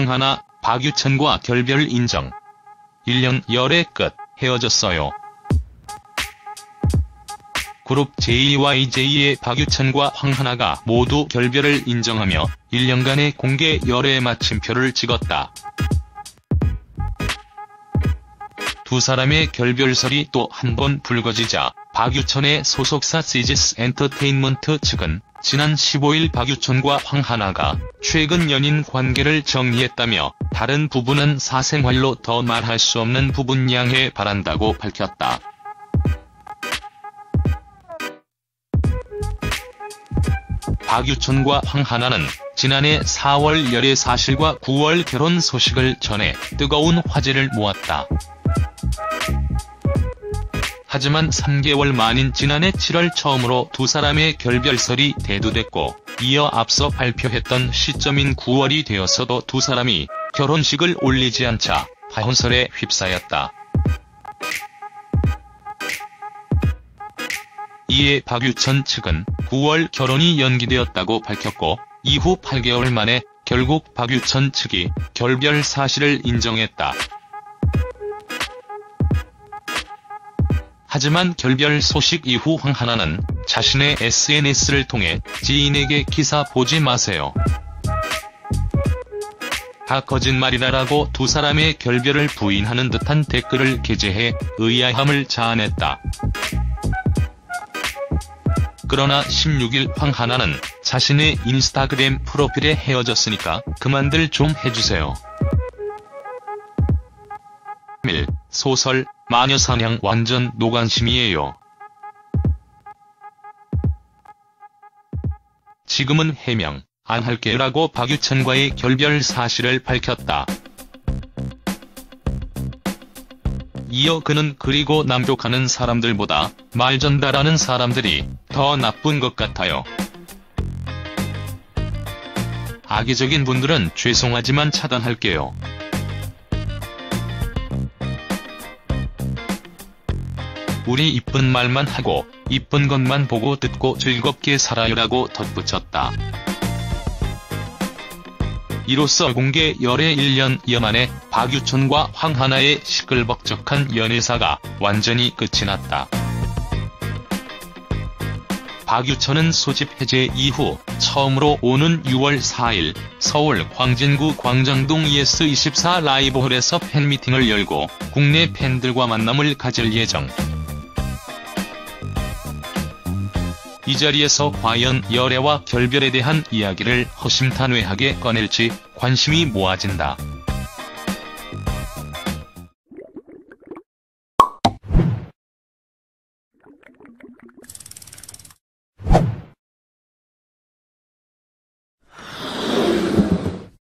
황하나, 박유천과 결별 인정. 1년 열애 끝, 헤어졌어요. 그룹 JYJ의 박유천과 황하나가 모두 결별을 인정하며 1년간의 공개 열애 마침표를 찍었다. 두 사람의 결별설이 또 한 번 불거지자 박유천의 소속사 시지스 엔터테인먼트 측은 지난 15일 박유천과 황하나가 최근 연인 관계를 정리했다며 다른 부분은 사생활로 더 말할 수 없는 부분 양해 바란다고 밝혔다. 박유천과 황하나는 지난해 4월 열애 사실과 9월 결혼 소식을 전해 뜨거운 화제를 모았다. 하지만 3개월 만인 지난해 7월 처음으로 두 사람의 결별설이 대두됐고 이어 앞서 발표했던 시점인 9월이 되어서도 두 사람이 결혼식을 올리지 않자 파혼설에 휩싸였다. 이에 박유천 측은 9월 결혼이 연기되었다고 밝혔고 이후 8개월 만에 결국 박유천 측이 결별 사실을 인정했다. 하지만 결별 소식 이후 황하나는 자신의 SNS를 통해 지인에게 기사 보지 마세요. 다 거짓말이라라고 두 사람의 결별을 부인하는 듯한 댓글을 게재해 의아함을 자아냈다. 그러나 16일 황하나는 자신의 인스타그램 프로필에 헤어졌으니까 그만들 좀 해주세요. 1. 소설 마녀사냥 완전 노관심이에요. 지금은 해명 안 할게라고 박유천과의 결별 사실을 밝혔다. 이어 그는 그리고 남족하는 사람들보다 말 전달하는 사람들이 더 나쁜 것 같아요. 악의적인 분들은 죄송하지만 차단할게요. 우리 이쁜 말만 하고 이쁜 것만 보고 듣고 즐겁게 살아요라고 덧붙였다. 이로써 공개 열애 1년여 만에 박유천과 황하나의 시끌벅적한 연애사가 완전히 끝이 났다. 박유천은 소집 해제 이후 처음으로 오는 6월 4일 서울 광진구 광장동 ES24 라이브홀에서 팬미팅을 열고 국내 팬들과 만남을 가질 예정. 이 자리에서 과연 열애와 결별에 대한 이야기를 허심탄회하게 꺼낼지 관심이 모아진다.